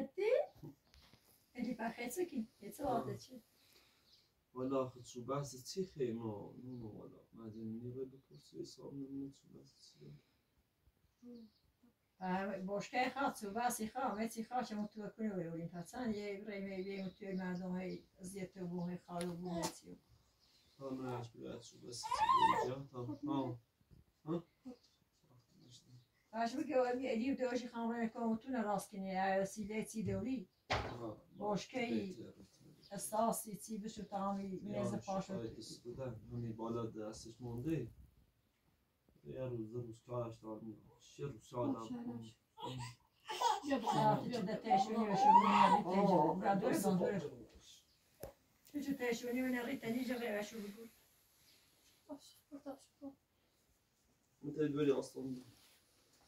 Etti. Eli bakhetsa ki, etsa adeçi. والا آخه تو بحث چی خیلی ما نونو والا مدنی رو بپرسی حساب نمونه تو بحث چی باشگاه خواه تو بسی خواه متی خواه که متو کنی و یورین پتن یه ریمه یه متوی مردم های زیت و بوه خال و بوه اش بیاد بحث چی ها ها باش بگه ایدی دوشی خامره کامتون راست کنی سیله تی دوری باشگاه اساسی چی بشو تامی میز پاشو همین بالا دستش مونده یه روز روز کارش دار چه روز شاد ده تشونی من ریتا نیجا غیر بشو بگو متى تقولي اصلا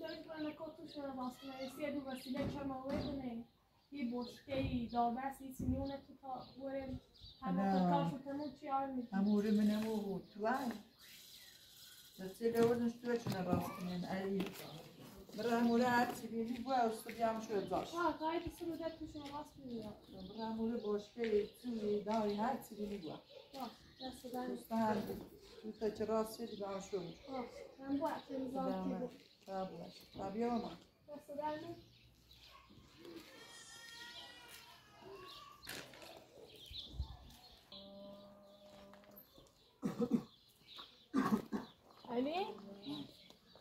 دارید کنه کتوش رو باز کنه سی دو وسیله کماوه کنه یه بشکه دابست یه میونه تو تا بریم همه خود کارشو تموم چیار میدیم امور منم و تو ای بس لورنش تو چون راست کنن علی برای امور هر چی بیدی بو استودی هم شو داشت آه قاید سرو ده توش رو راست میدیم برای امور باشکه توی داری هر چی بیدی بو آه دارم دوست هم تو تا چه راست شدی به هم شو آه من وقت نظام توی بود بیا ما دست دارم علی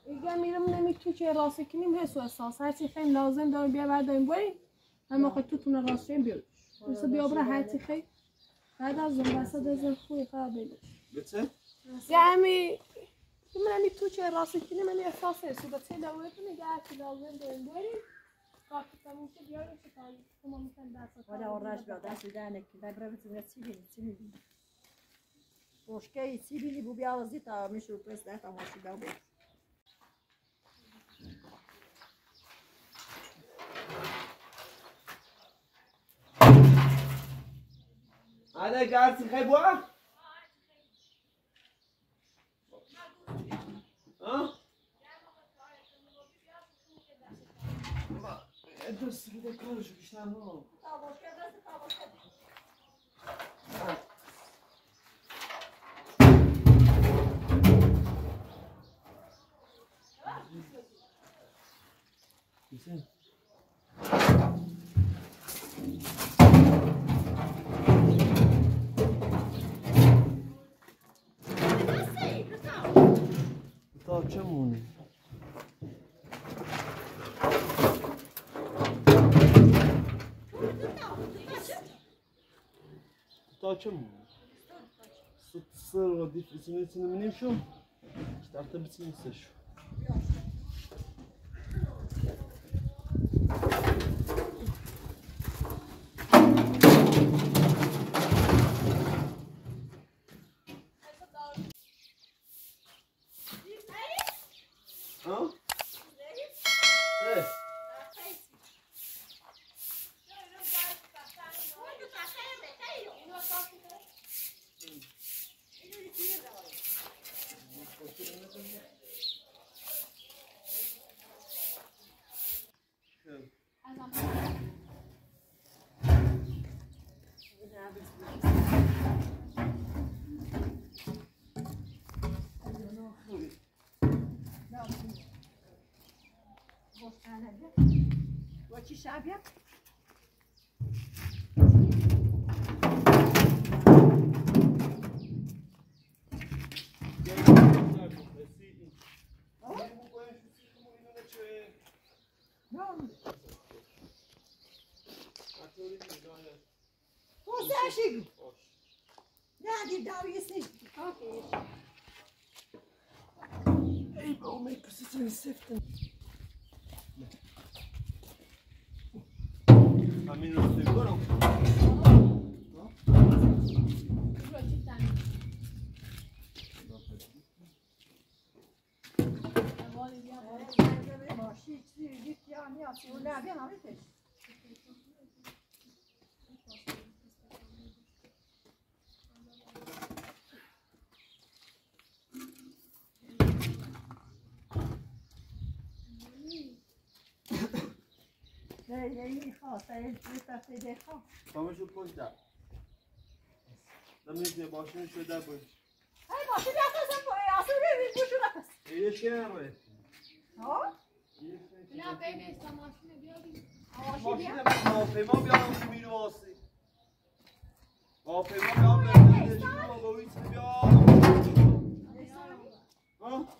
دیگه میرم نمی تو چه راستی کنیم حس و احساس هرچی خیلی لازم دارم بیا برداریم بریم اما خود تو تونه راست بیارش بیا برای هرچی خیلی بعد از اون بسه دزن خوی خواه بیدش بچه؟ یا همی من تو چه راستی کنیم من احساس هست و بسه دوره تو نگه هرچی لازم داریم بریم. کافی تموم شد بیاریم چه کاری. شما می‌تونم دست ولا وراش بیا دست دانك لا بربت نسيبي نسيبي بوشكاي سيبي لي بو بيا زيتا مشو بس ده تماشي ده قاعد تخيب وا ها دوست بده کارشو بیشتر نه Güzel. Tavça mı onu? Tavça mı? Sıt sır o difrisinin sinimi neymiş o? İşte artabilsin ise şu. Huh? و چی شبیه؟ Você Chico? De dar isso aí. Ey be o mekkusu seni sevdim. Amin نه این خواست این چیز دیخوا Tamam şu koş da. Demin ki başını şöyle boy. ای ماشی بیافتم پای آسور ببین بوشو نفس İyi şey var. ها نه بین ماشین بیاریم ماشی بیا Maşine hafıma bir an şu miri vası. Hafıma bir an ben de şu an bu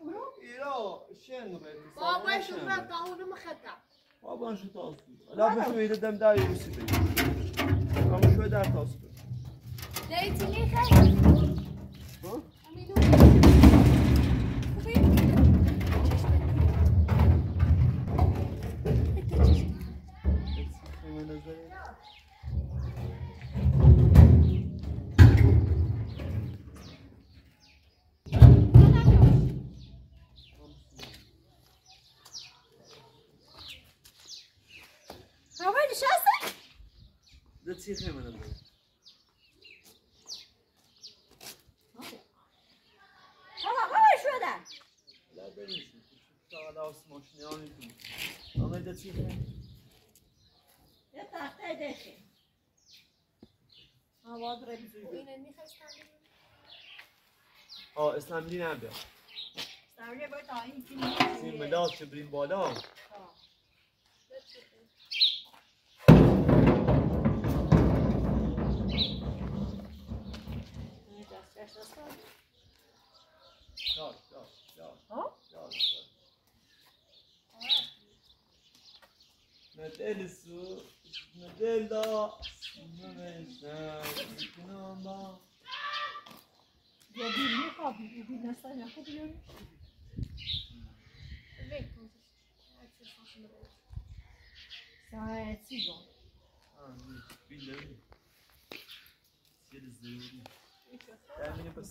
اوکی رو شن رفت صاحب شوفنت اون مخدا و اون شو تاس لا بهید دم داره می‌رسید اما شو هر تاس بدهیتی لگه بو امینو ده چی hemen özel. هوا هوای شده La benim için. Şu anda asma şu ne anlatayım. Ama da çi hemen. یه تخته دشه هوا داره بیزوی اینه می‌خواستم Aa İslamli ne yapıyor? سوریه باید تا این که Sin medal çebreyim بالا. Yavaş yavaş yavaş. Ha? Yavaş yavaş. Ne deli su, ne del da, ne meşer, ne ama. یه بیل میخواب بیل نستن یا خوب بیاری ساعت سی با Ha, bilmiyorum. Yeriz zeyini. Kendini bas.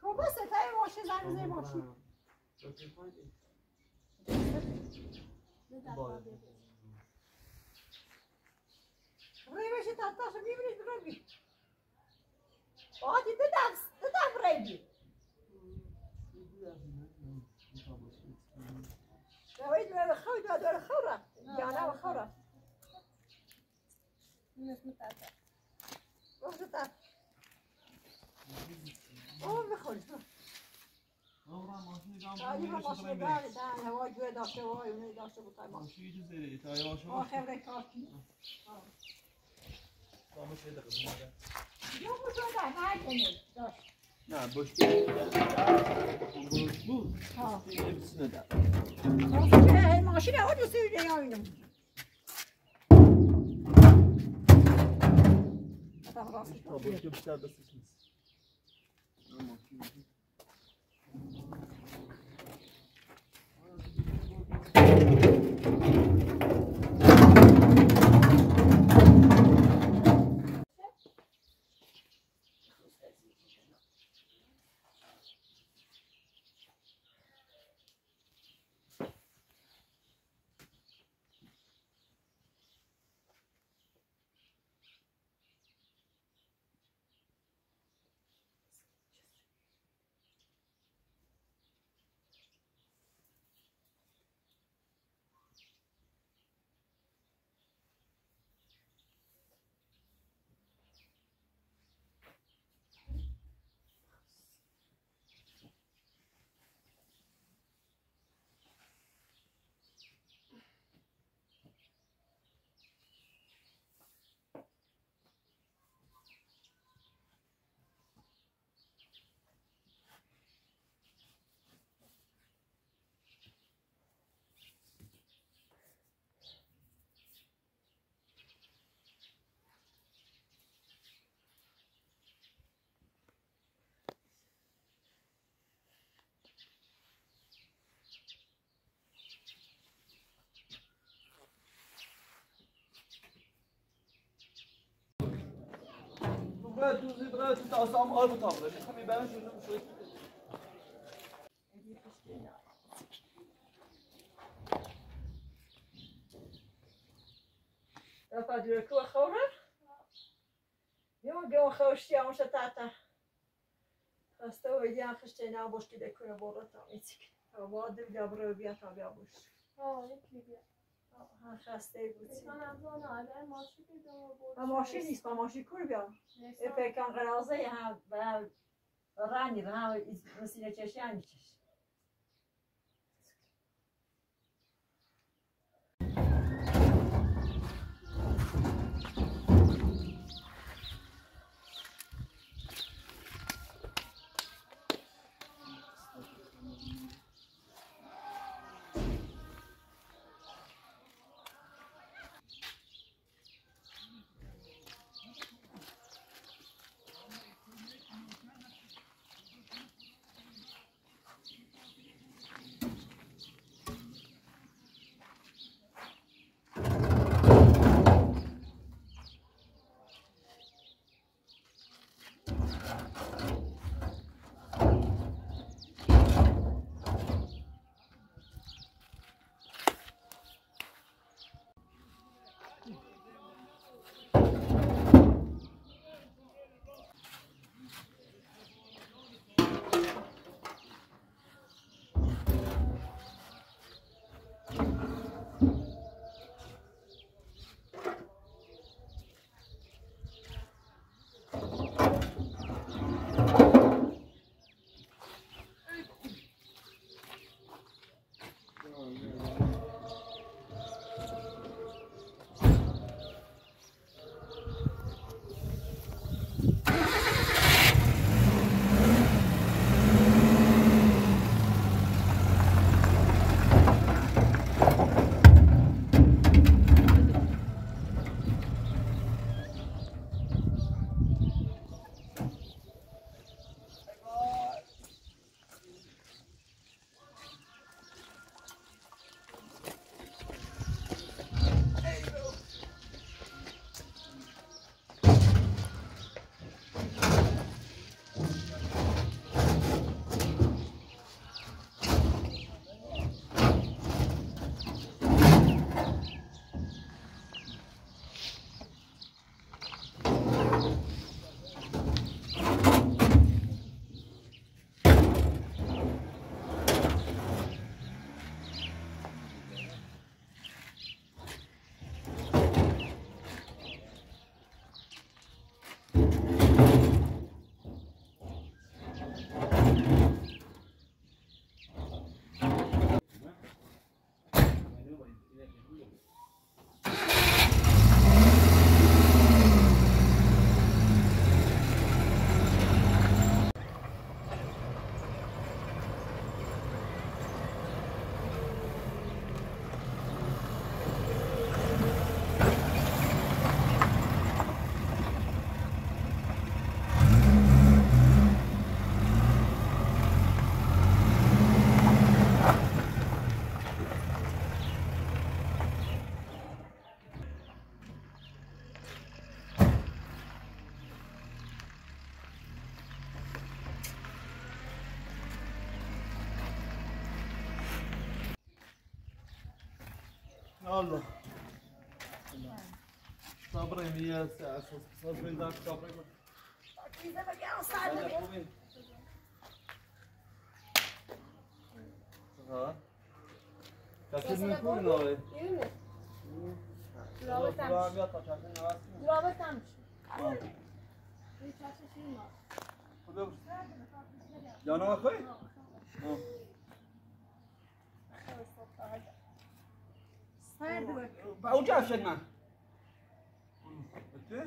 کوبا ستای ماشین زن زیر ماشین روی بشه تاتاشو می‌بینید برو بی آدی ده دست ده دست روی بی روی دور خوی دور دور خورا یانا و خورا وقت تا آه بخوری آدی با ماشین بره در هوا جوه داشته و اونه داشته بخواه ماشین آه خبره کار کنی یا بوشو در هر کنی داشت. نه. Boş bu. ها. ماشین ها دوستی دیگه اینو هم راست تابوت که بیشتر دستش نیست باید دوزی برای تو تاسام آر بتابره می‌خوام می‌برم شده بشه Apa du ko khora? Jo, go khoshti on shatata. Asta o ya khshte na bosh ki de kuna bora ta itsik. Ava de ya bro biya ta biya bosh. آه یکی بیا Ha khaste بود. من از آن آدم ماشی آخ راست میگی. اون آره ما شدی ماشین نیست، ماشین کول بیا. اگه که راهزایان با رانی راه از روسیه چاشانچ çeş. الله صبري مية ساعة صبري ذاك صبري چیزه بگم سر خوبی ها کسی می‌کنی ناره رابطم رابطه تا کسی نواز رابطم جانا خوی؟ سر دو با اونجا افشد من بچه؟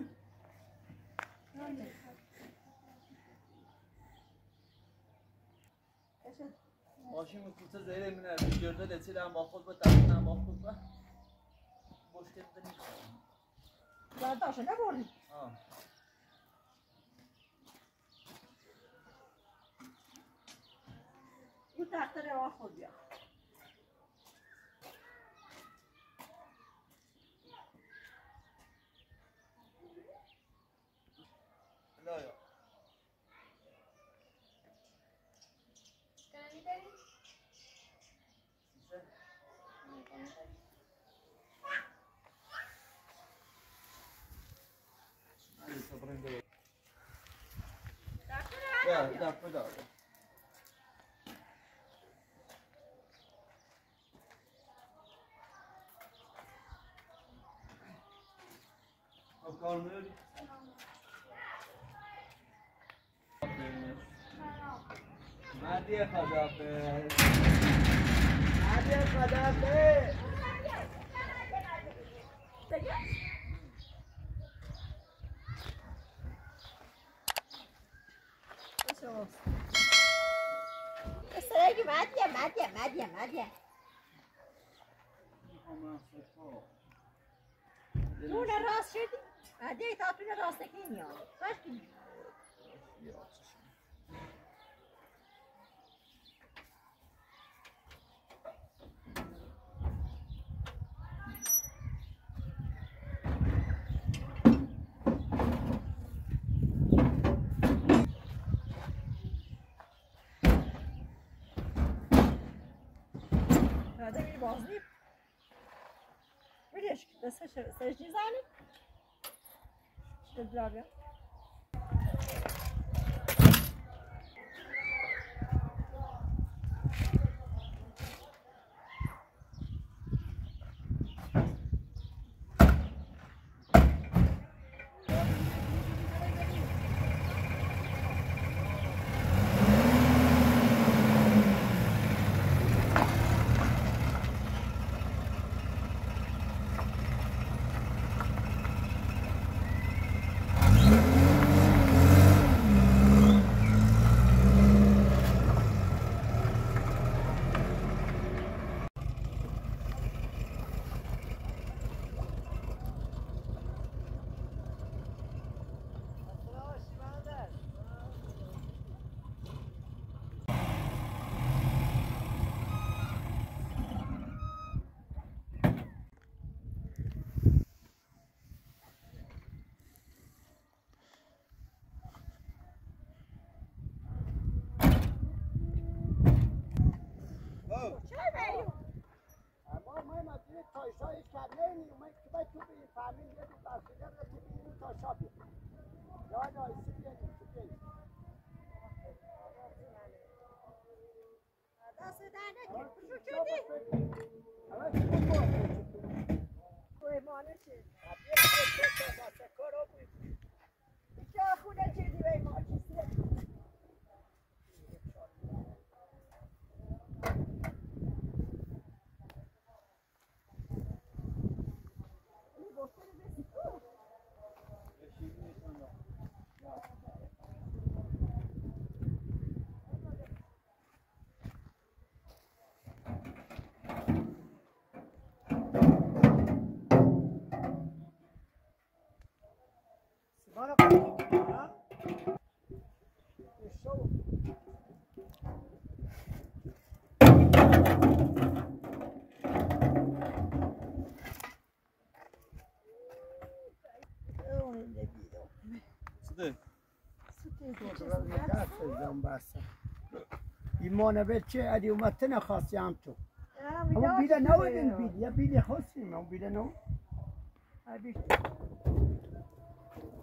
ماشین کوچه زیر منه جرده دسیل هم با خود با تقیین هم با خود با مشکل دنی برداشت نبردی آه اون تخت روا خود بیا Bedava bedava. Bakanlar. Nerede kadar be? Nerede kadar be? مدیه تا تون راست که میاد باش که هذا اللي باظني وليش بس Pozdrawiam. تایشای این اومد که باید تو به این فهمین یه دو بسیده رو تو به این تایشا بید یا یا ایسی بیدیم تو بیدیم دست در نکن. پشو شدی؟ همه چی بود پیمانه چه یه چه چه چه دست کارو بود اینجا خونه چیزی به ما چیزی Fechou. ایمان به چه ادی؟ اومد نخواستی هم تو اما بیده نو این بید یا بیده خواستیم اما بیده نو بدو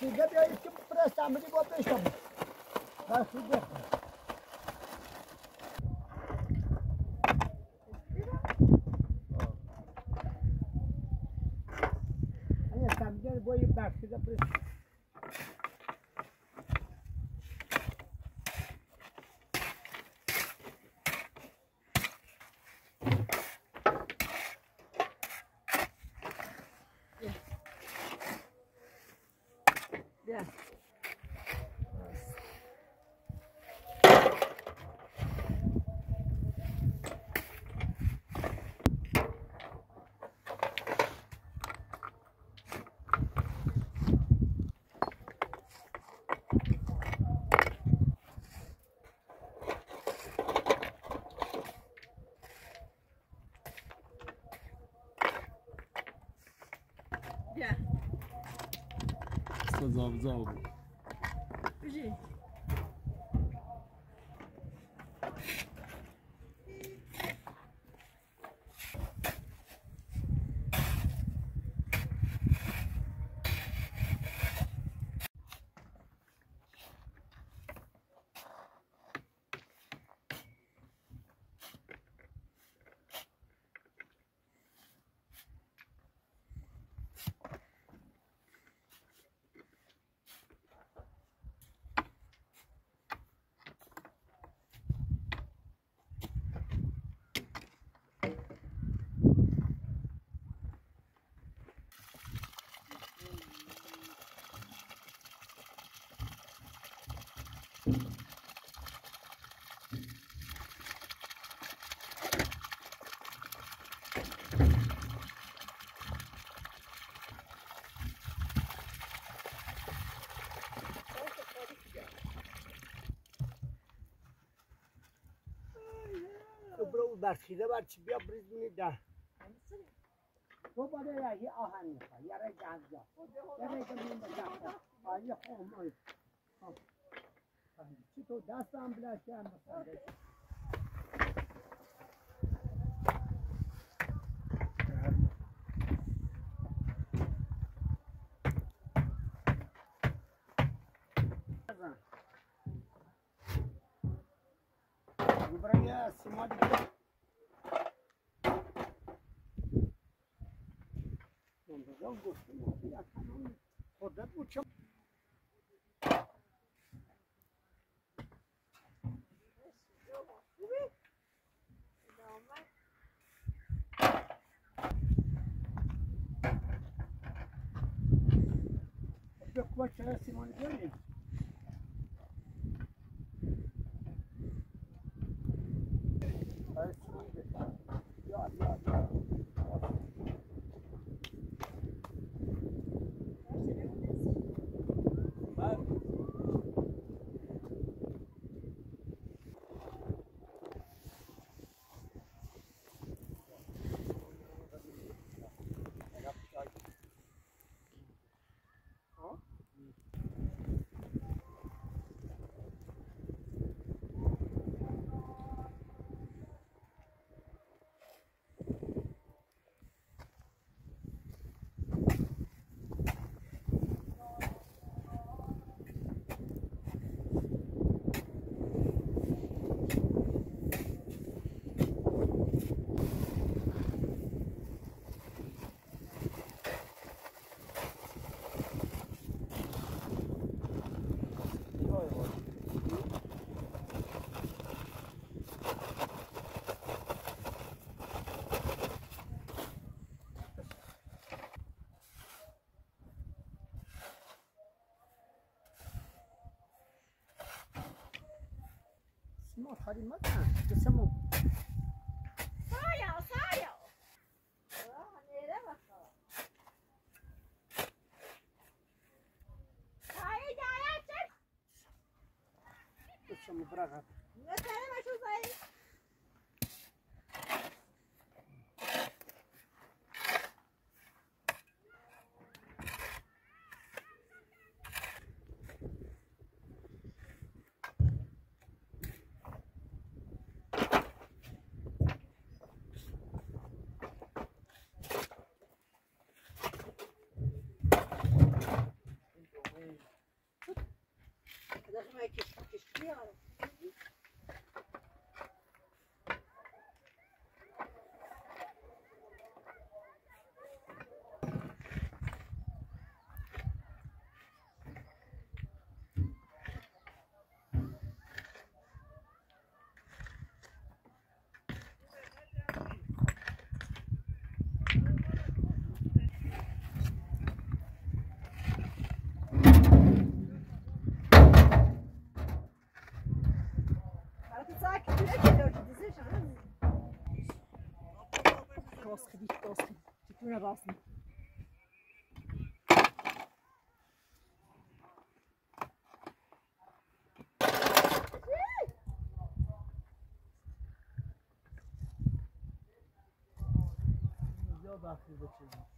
برخیده بیایید که پرست عملی با بشتم برخیده این بیا в залу. Жень. برو برخیده بر چی بیا بریزونی ده تو باید یه آهن می‌خوای یه رای جهنجا یه رای کمین بجهنجا آیه خواه مای چی تو دست هم بلشی هم بسنده برای سیما دیگه منتظر گفتم یا تمام ما خالی مکن بسمو سایا داخل ما کش کشتی basın. Güzel bakıyor da çizmiş.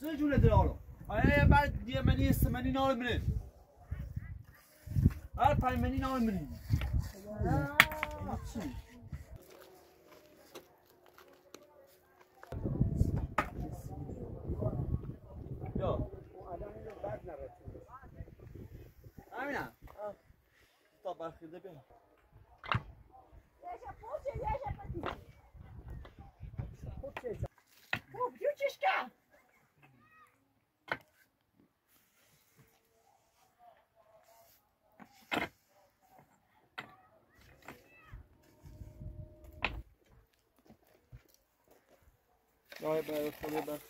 چه جونه درالو آیا بعد دیگه منی استمنی نال منی هر پای منی نال منی همینم تا برخیده بیا Deixa puxa, deixa pra ti. خود چه Pô, viu, Tisca? یا برای خود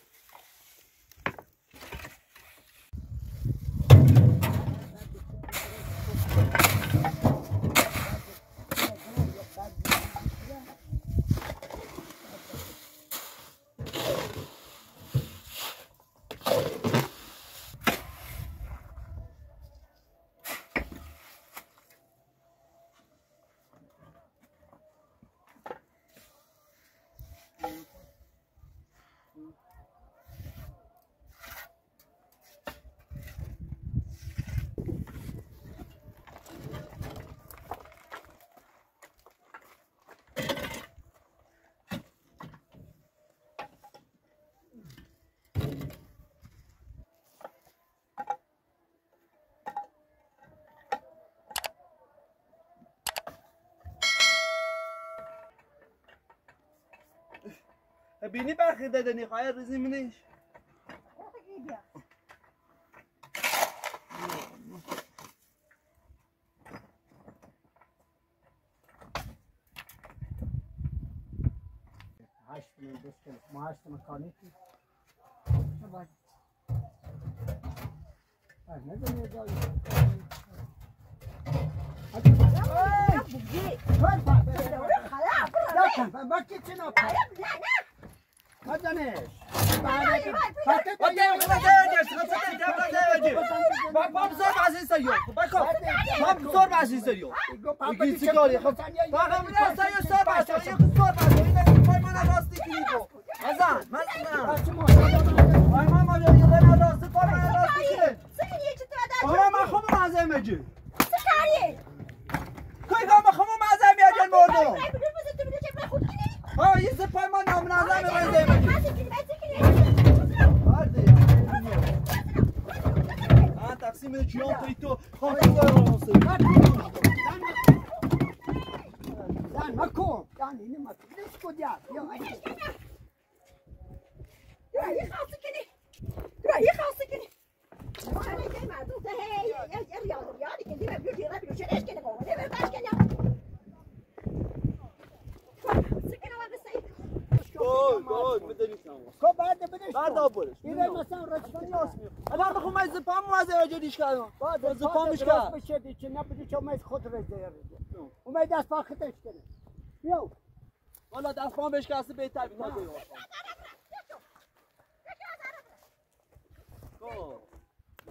بینی برخیده دنی خواهی ریزی منیش هشت من دوست کنم ما هشت مکانی که باید نمی‌دونی داری Mam zor bazı sayıyor. Bakın. Mam zor bazı sayıyor. İki sigara. Bakın biraz sayıyor zor bazı. Sayıyor zor bazı. Bir de koymana rastı ki bu. Azan. خود رزه اومد دست پاختش کنه. یو. والا دست پام بهش کسی بهتر بیتر بیو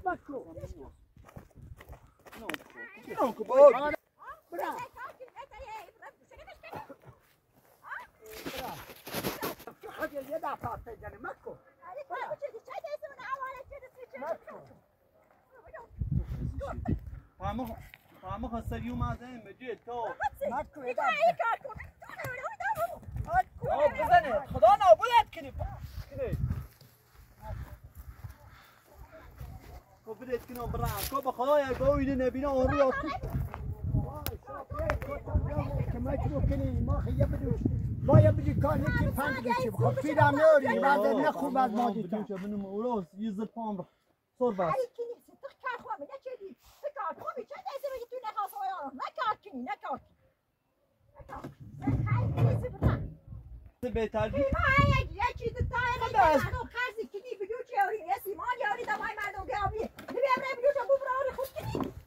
Bakko. نه کو با Bra. Hadi yedi aparte canım. Bakko. پامو پامو خسری اومده مجید تو Bakko. yedi آه بزنه خدا نابودت کنی کنی کو بدت کنم برام کو به خدا یا گو اینه نبینه رو یا تو که ما چی بکنی ما خیلی بدوش ما یه بدی کار نکنی پنج گشیم خب پیرم نیاری بعد نه خوب از ما دیتا بنم اوراس یه زد پام سر بس بهتر بی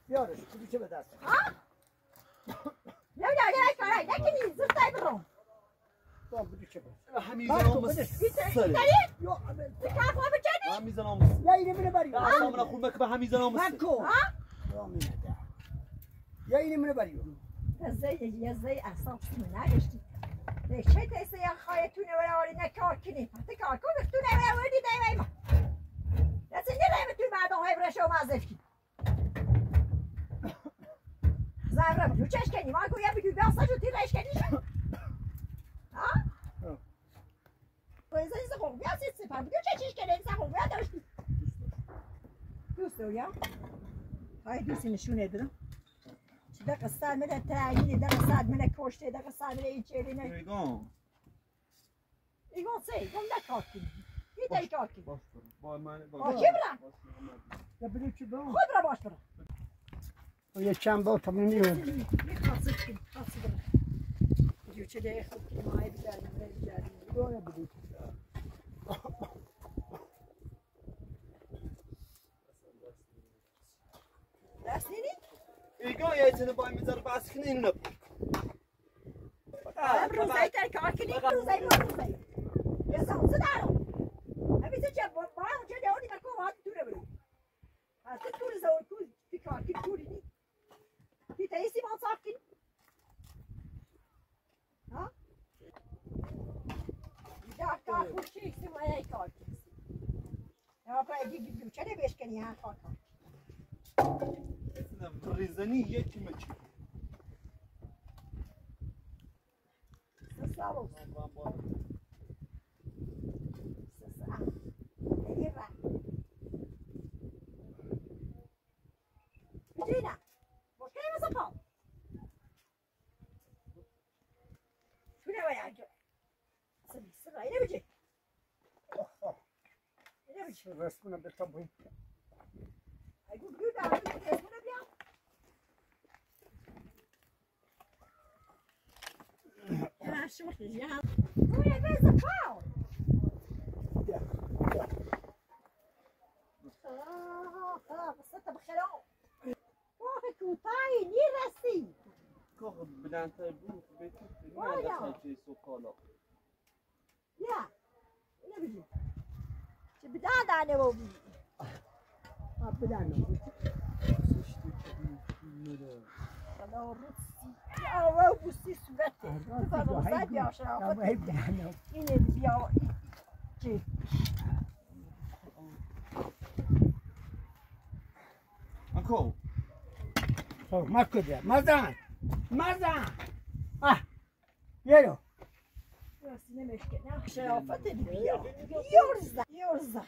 بیارش کدی چه به دست؟ تو بدی چه به همیزنام سر یو همیزنام یا اینه منه بری اصلا من خوب مکه همیزنام سر مکو یا منه ده یا اینه منه بری یزده اساسمو نداشتی چه تسته یا خواهتونه ولی آلی نکار کنی پته کار کن بختونه ولی آوردی دیمه ما دست نرمه توی مردم های برش و مزدف کی زمره بجو چش کنی ما گویا بجو بیاستا جو تیرش کنی شو ها؟ ویزا ایزا خوب بیا سیت سپر بجو چه چش کنی ایزا خوب بیا داشتی دوست دو یا های دوستی نشونه بدم چی دقیقه سر منه ترینی دقیقه سر منه کشته دقیقه سر این چیلی نه. ایگان. ایگان سه ایگان نکار کنی این داری کار کنی باش برو. با من با کی برم خود را باش برم یه چند با تا میمیرون می‌خواست کنی خواست برم بجو چه دیگه خود کنی ماهی بگردم بگردم یا بدی دست نینی؟ ایگان یه چنه باید می‌ذاره بس کنه اینو نبود روزایی تر کار کنی روزایی ما روزایی یه سانسه دارم همیشه چه با با هم چه دیونی بکو باید دوره بریم هسته توری زور تو تی کار کنی توری نی تی تایسی ما صاف کنی ها یا کار خوشی ایسی ما یه کار کنی یا پای دیگه چه نبیش کنی ها کار کن там призани є чимачі. Сосало. Сосало. Дерева. Петрина, може я запав? Şuraya bayağı gör. Sen sıra yine bici. Yine bici. Resmine bir tabuyu. Ay bu gül de abi resmine Ja, shortly, ja. Hoe je bent de pauw? ها قصت بخیرام کاخ کوتاهی نیرسی کاخ بلندتر بود بهتر وایا. نه چه سوکالا یا اینو بگی چه بدان دانه و بی بدن خدا یا و بوسی صورته فقط بوسی بیا شرافت اینه بیا چه انکو خب مکده مزن مزن آه یه راستی نمشکه نه شرافت بیا یورزه یورزه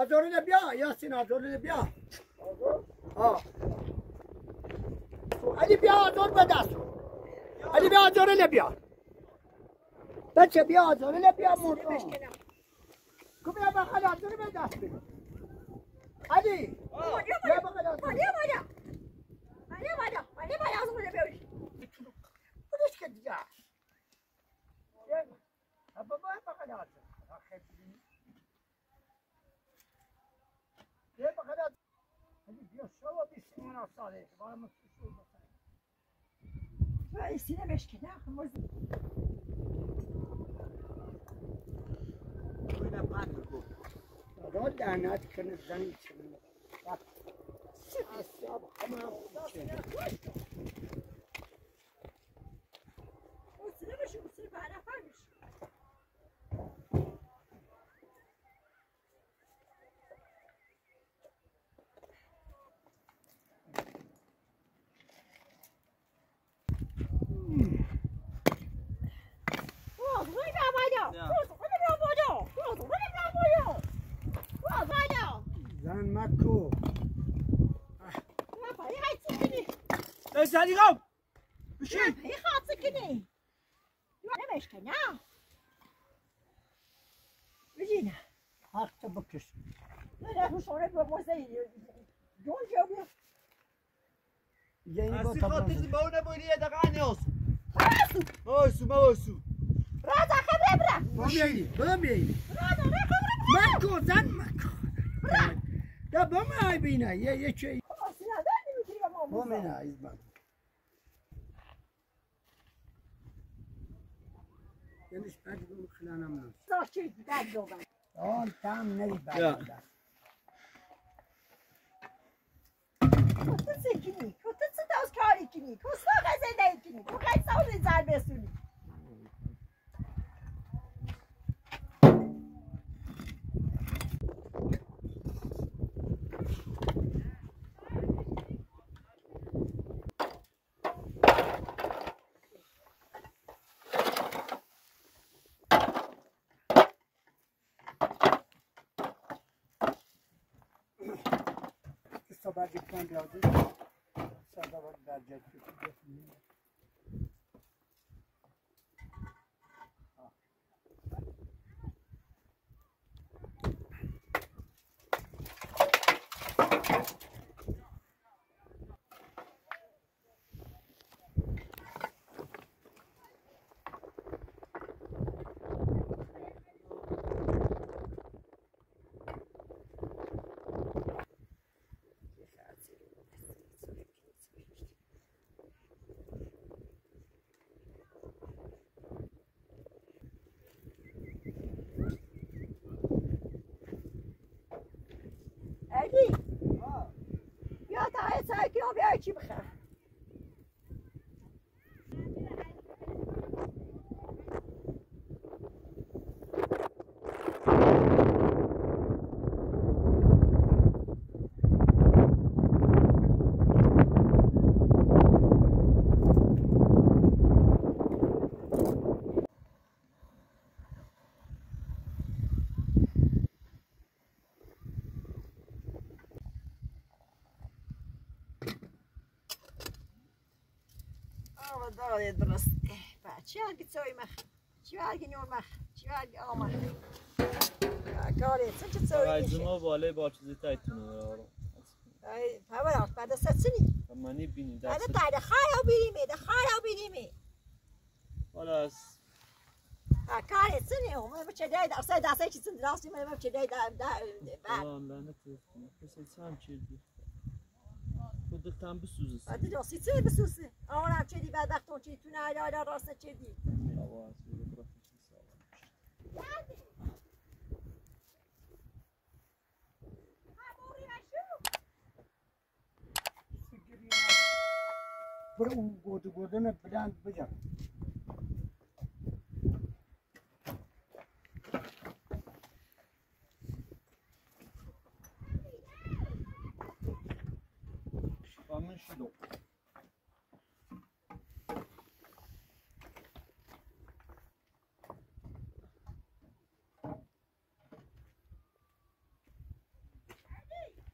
آزارونه بیا. یاسین آزارونه بیا. آه. علی بیا آزار به دست علی بیا آزارونه بیا. بچه بیا آزارونه بیا نمشکه کو بیا بخل آزاره به دست بیا علی. بیا بخل ماlia ماlia ماlia ماlia ماlia ماlia از ماlia بیاری خودش که دیگه بابا بخل آزاره بیا بخل آزاره علی بیا شو بیسی من آساله بارا مستشور بخل رئیسی نمشکه نه خموز اینم پند بگو خدا لعنت کنه زنی چنین حساب همه حوصله بشه حوصله به نفر میشه Wow, what about you? Yeah. What about you? What about زن مکو What about you? ای سلیقم بشین این خاصه کنی نمشکه نه بجینه حق تو بکش نه نه خوشونه به موزه جون جو بیا یه این با هستی خاطر تا با اون نبودی یه دقیقه نیاسو باسو ما باسو رازا خبره برم با بیایی با بیایی رازا نه خبره مکو زن مکو دا با ما بینه یه یه چه برم سینا در نمی‌تونی به ما با موزه منه ایز من یعنیش بعد بگم خلانم نم زار چی در دو بر آن تام نی یا. بعد کتن سکنی کتن ستاز کاری Sen gördün. Sen de bak verecek. ساکی و درست. بله. چی هرگی چوی مخ؟ چی هرگی نور مخ؟ چی هرگی آمخ کاری. چه چه چوی میشه ما باله با چیزی تایتونه دارم پاور آت بعد سچنی خب، منی بینی دست بعد تایده بینی می ده خارا بیریمی. حالا از کاری. چنی هم من بچه دای دست دست چیزی درستی من بچه دای دای دای بعد لعنت. کسی چند چیزی. بودت هم بسوزی سی بعد راستی چه بسوزی؟ آمان هم چه دی بعد اون چه تو نه حالا حالا راسته چه دی؟ آبا از بوده برای خیلی سالا میشه برای اون گوده گوده نه بلند بگم 咱们是有。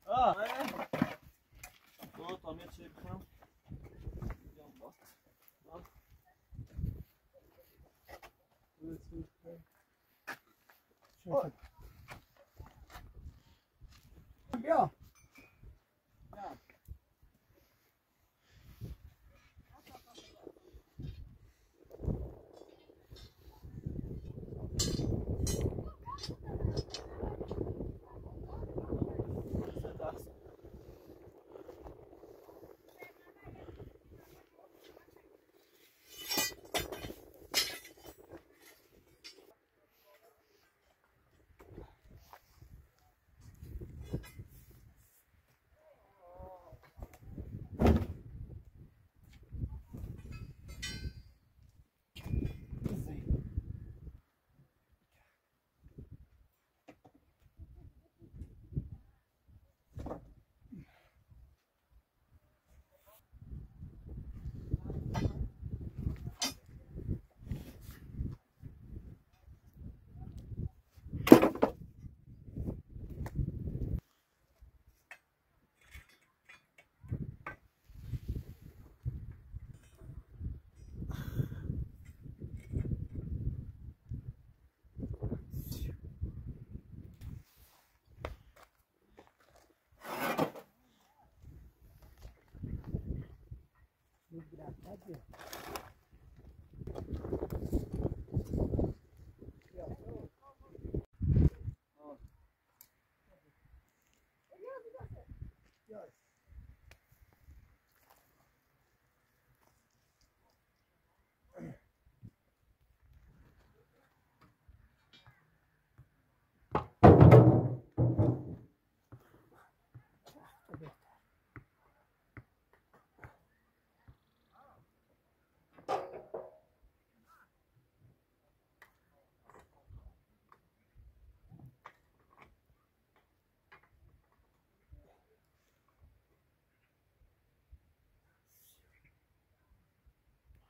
Ah, nej. Då tar vi chippen. Jobbat. Ja. Oj. Ja.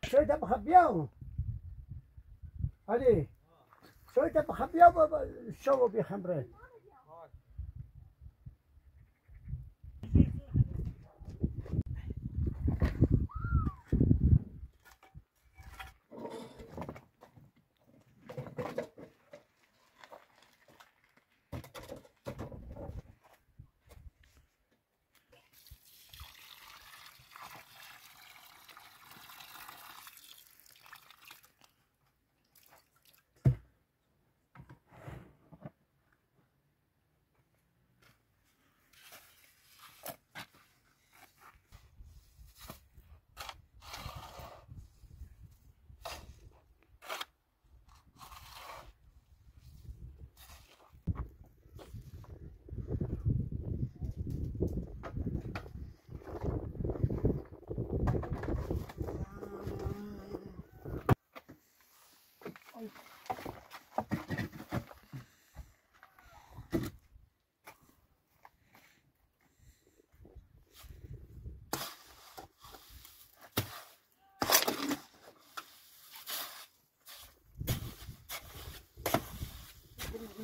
شوية بخبيهم علي شوية بخبيهم الشو بخمرين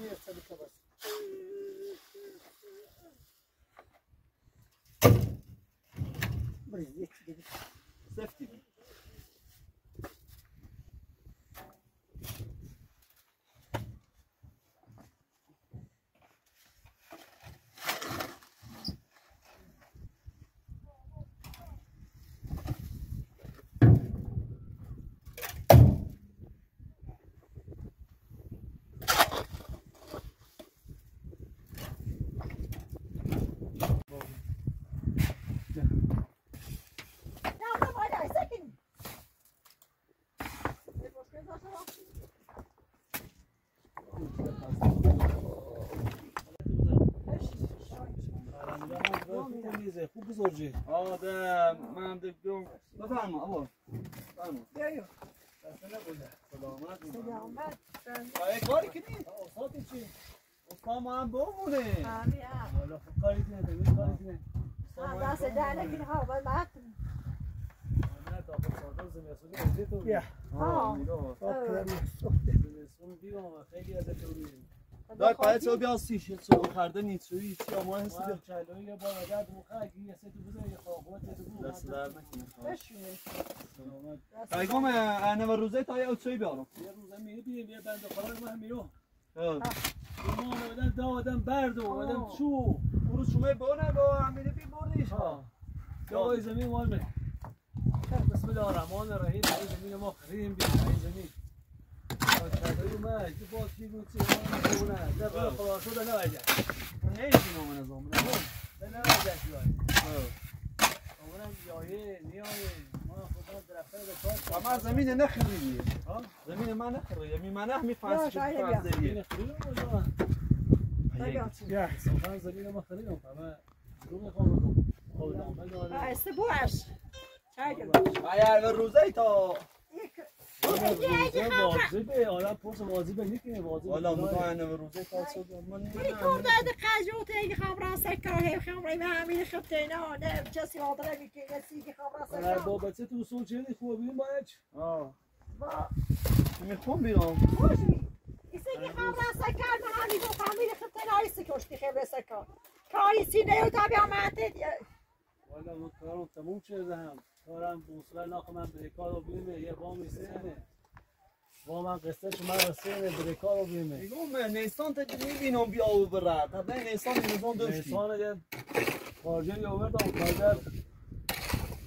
minha, sabe é que eu برجی آده من دیگه بفرما آقا بفرما بیایو سلامت سلامت آه کاری کنی استاد چی؟ استاد ما هم بمونه همین هم حالا خب کاری کنه دیگه کاری کنه دست در نکنی ها باید مهد نه تا خود ساعت زمستون بازی تو بیا. ها زمستون بیام و خیلی از تو بودیم دای پای تو بیا سیش تو خرده نیتروی چی اما هستی؟ ما هم چلوی یه بار وجد مخه اگه یه سه تو بزن یه خوابات یه بود دست در نکنه سلامت پیغام انه و روزه تا یه چوی بیارم. یه روز هم میگه بیم یه بند خواهر من میرو اه. ما آمدن دا آدم برد و آدم چو. برو شما بونه با امیره بی بردیش ها جای زمین مال بسم الله الرحمن الرحیم. زمین ما خریم بیم زمین. ما ما ما زمین نخریدی ها زمین من نخریدی یعنی فصل شاید بیا. فصل زمین زمین ما خریدم همه رو می‌خوام بکنم خودم بداره بایسته بوش چای روزه تا واجبه آدم پرس واجبه نیکنه واجبه والا انه و روزه صبح من می‌کنم بعد قجوت اگه خبران سکر هی خبری به همین نه کسی آدره می‌کنه سیگی خبران هر سکر با بچه تو اصول چه آه می‌خوام بیام ایسی که خبران سکر به همین دو فهمیل خبتینا ایسی کشتی خبر سکر کاری سینه و تابی آمده والا من کارم تموم شده هم کارم بوصله ناخه من بریکار رو بیمه یه وام سینه وام قصه شما رسینه بریکار رو بیمه میگم نیسان تا می‌بینم بیا و برد تا نیسان نیسان داشتی. انسان یه خارجه یا آوردم کارگر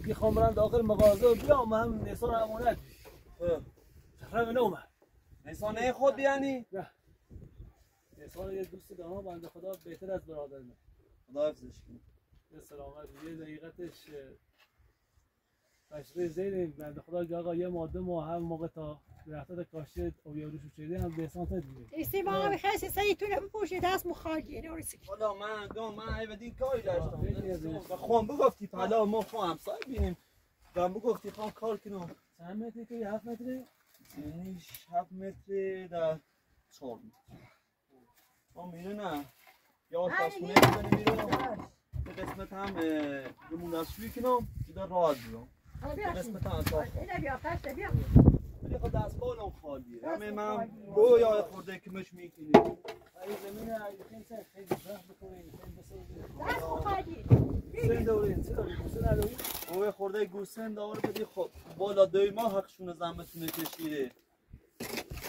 بیخوام برم داخل مغازه. بیام هم نیسان امانت شفرم نومد نیسان نه خود بیانی؟ نیسان یه دوست دارم بنده خدا بهتر از برادر من خدا حفظش کن. به سلامت یه دقیقتش تشریح زیدیم بنده خدا که آقا یه ماده ما هم موقع تا درختات کاشته او یاروش شده هم به سانت دیگه ایسی ما هم خیلی سیتونه بپوشی دست مخالی نوریسی خدا من گم من ای بدین کاری از. داشتم و خون بگفتی حالا ما خون همسای بینیم. و بگفتی خون کار کنم چند متری که؟ هفت متری؟ یعنی هفت متر در چهار متر. ما میره نه یا آشپزخونه بزنی میرم یه قسمت هم رمون دستشویی کنم جدا راحت بیرم هم پشت بیا. ولی خب دست بالم خالیه. همه من گویا یا خورده که مش می‌کنی این زمین خیلی سر خیلی درخت بکنیم. خیلی بسازیم دست مخالی سن دارین سه دارین سه ندارین گویا خورده گوسن دار بدی خب بالا دوی ماه حقشون زمتونه کشیده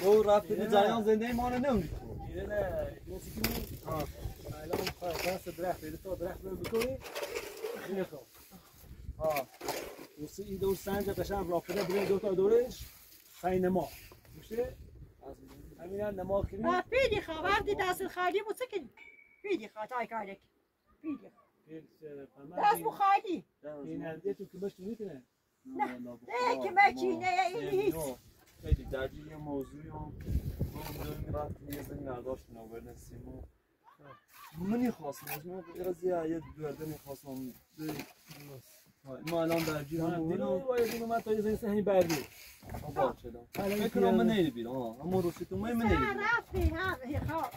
گو رفتی به جریان زنده نمونی تو یه نه که الان خواهد درخت بیده تا درخت رو بکنی. این موسی این دور سنج قشنگ رافته بره دو تا دورش خیلی نما. میشه؟ همین هم نما کنی ما پیدی خبر دی دست خالی بود سکن پیدی خاطای کارک پیدی دست مخالی این هنده تو که بشت می‌کنه نه. که مکینه این هیچ خیلی درجی یه موضوعی هم ما دوی رفتیم یه زنی نداشتیم آورده سیمو. منی خواستم از من غیر از یه یه دورده می‌خواستم. ما الان هم من دیگه بودم باید اینو من تا یه زنی سهی بردی آباد شدم. فکر کنم من نیری بیرم اما رو تو من نیری سر رفتی هم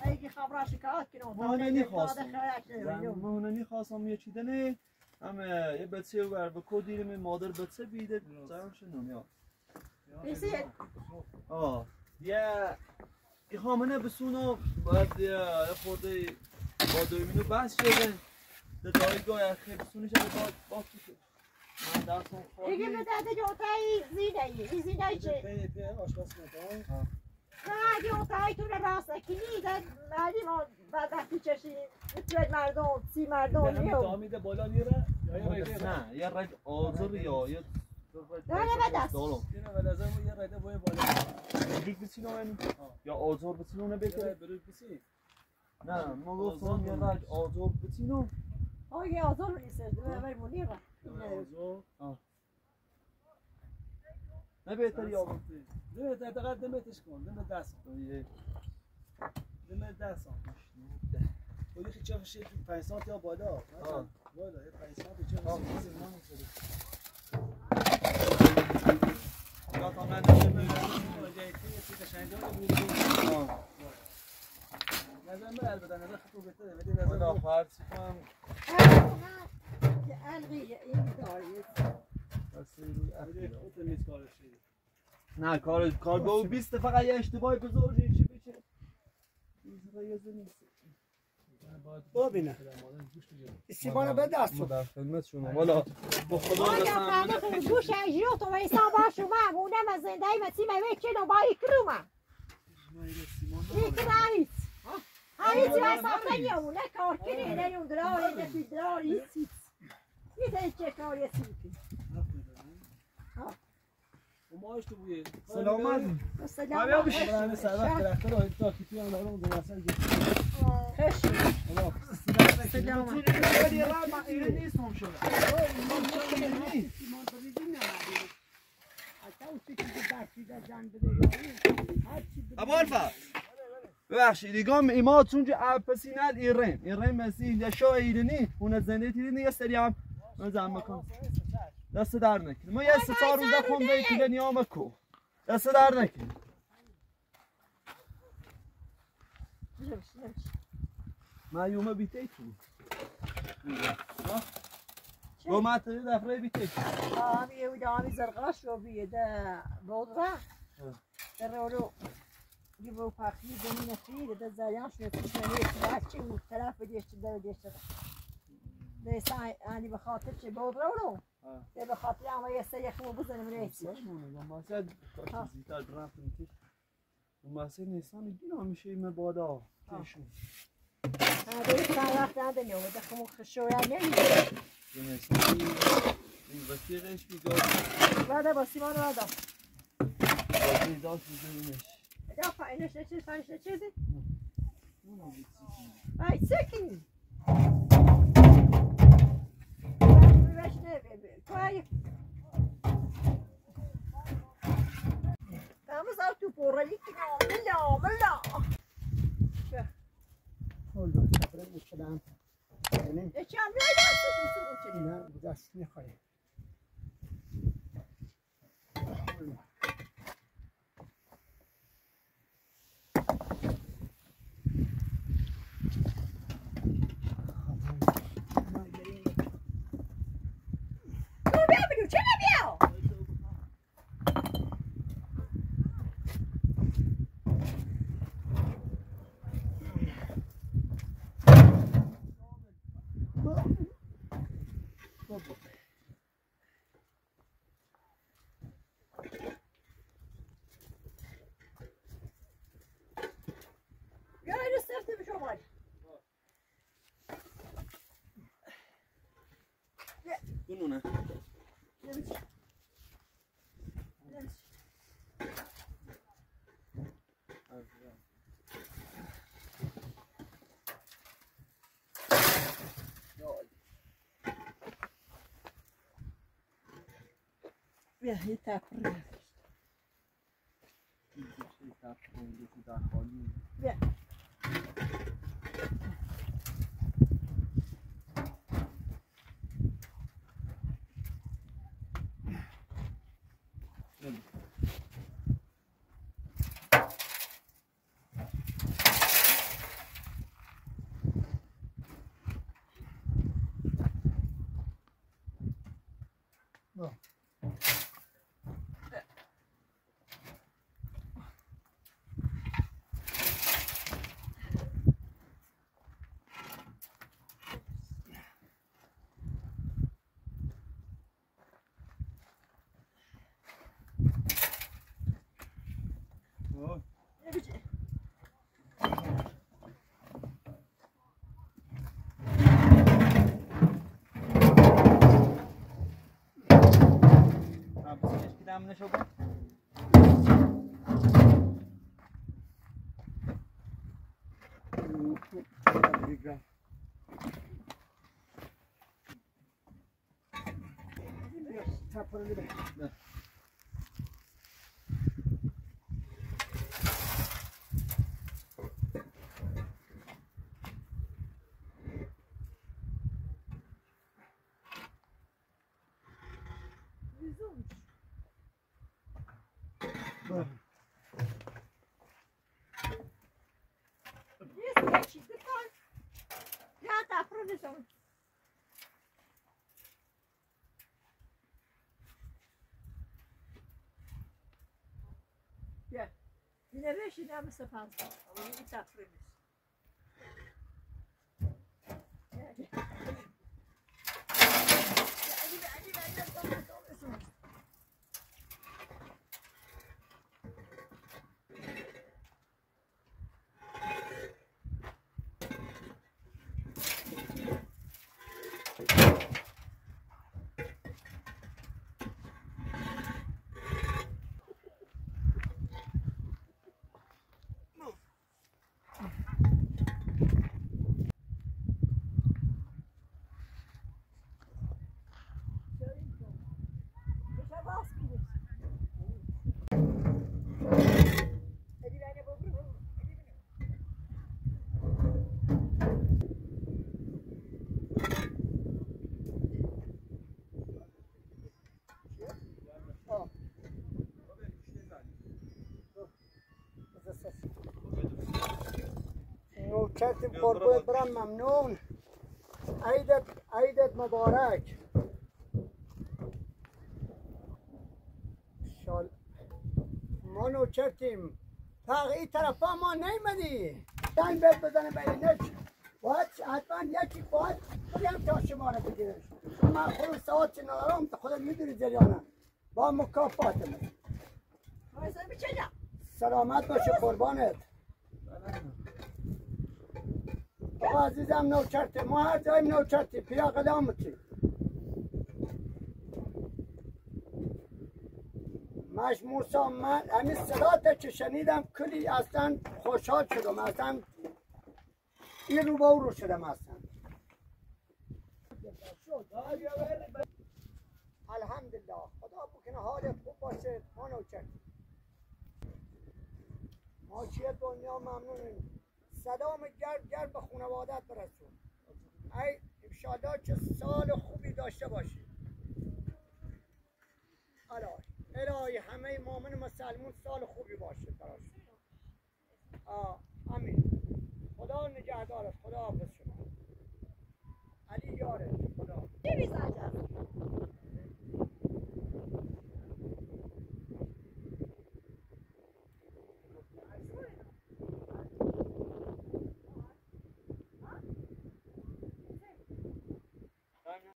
اگه خبر شکایت کنم. ما نمی‌خواستم. ما نمی‌خواستم یه چیده نه. همه یه بچه بر به کدیرم مادر بچه بیده. زرم شنم یا ایسی آه. یه یه خامنه بسونو باید یه خورده با دوی مینو بس شده. ده دایگاه خیلی بسونش هم باید با که من دستم دیگه به داده جوتایی زینه ای این زینه ای چه نه اگه جوتایی تو راست نکنی در مردی ما بعد وقتی چشی میتوید مردم سی مردم همین میو دامیده بالا نیره؟ نه یه رگ آزر یا یه نه، نه، به دست. اینو به نظر من یه رایده باید بالا. بریک بسینو من یا آزار بسینو نه یه بهتره رایده بروی بسی نه ما گفتم یه رگ آزار بسینو آه یه آزار نیست دوی مونی را آزو نه. بهتر یا دمه دقیقا دمتش کن دمه دست کن دمه دست کن یکی چه خشید 5 سانت یا بالا. بالا یه 5 سانت چه. نظر من البته نظر خود بهتره. ولی نظر این نه کار کار به اون 20 فقط یه اشتباه بزرگی چی بشه ببینه به دست در خدمت شما والا با خدا قسم گوش اجرو تو ویسا باشو من بودم از زنده ای مسی میوه چه نو باری کروما یک رایت هایی کار کنی نه یون دراری نه یه ده چه کاری و ماش تو بویه سلامت سلام همه سر وقت درخته رو تا کیپی هم دارم دو مثلا خشی خدا سلام ابو الفا ببخشید دیگم ایما چون جو پسینال ایران ایران مسیح یا شو ایرانی اون زنده تیرینی یه سری نزن بکن دست در نکن ما یه سه چهار روزه خونده کلی نیام کو دست در نکن ما یوم بیتی تو گو ما تری دفره بیتی تو آمی او دامی زرقاش رو بیده بودره در رو جبو پاکی زمین خیلی ده زیان شده تشنه بچه اون طرف دیشت در دیشت دیسا یعنی به خاطر چه بودره رو ده به خاطر اما یه سه یخمو بزنیم ما سد زیتر برفتم که ما سه نیستان دینا میشه این بادا هذا كان راح هذا اليوم دخلوا خشوا يعني نیستان این وسیقش بیگاه هذا بس ما هذا بازی داشت بزنیمش دافع ايش ايش ايش ايش ايش هاي سكن Vamos ao tu porra ali que não, melhor, melhor. دو سفره مشکلم یعنی E ci avrai adesso tu نه دست میخوایی Bununla. Yeah, it's happening. It's happening. It's happening. Yeah. सामने शोभा Yes, tap on it. Nereye şimdi Mustafa? Onu bir takvimiz. نوکرتیم قربونت برم ممنون. عیدت عیدت مبارک. شال ما نوکرتیم فقط این طرف ما نیمدی. زنگ بهت بزنه بینش باید حتما یکی باید بگم تا شما رو بگیرش من خود ساعت چه ندارم خودت می‌دونی جریانه با مکافات من سلامت باشه قربانت آقا عزیزم نوکرته ما هر جایم نوکرتی پیا قدامتی مش موسا من همین صدا که شنیدم کلی اصلا خوشحال شدم اصلا این رو با رو شدم اصلا. الحمدلله خدا بکنه حال خوب باشه ما نوکرتی ما چیه دنیا ممنونیم. سلام گرد گرد به خانوادت برسون. ای امشادا که سال خوبی داشته باشی. الهی. الهی همه مؤمن مسلمون سال خوبی باشه براش. امین خدا نگهدارت خدا حافظ شما. علی یاره خدا.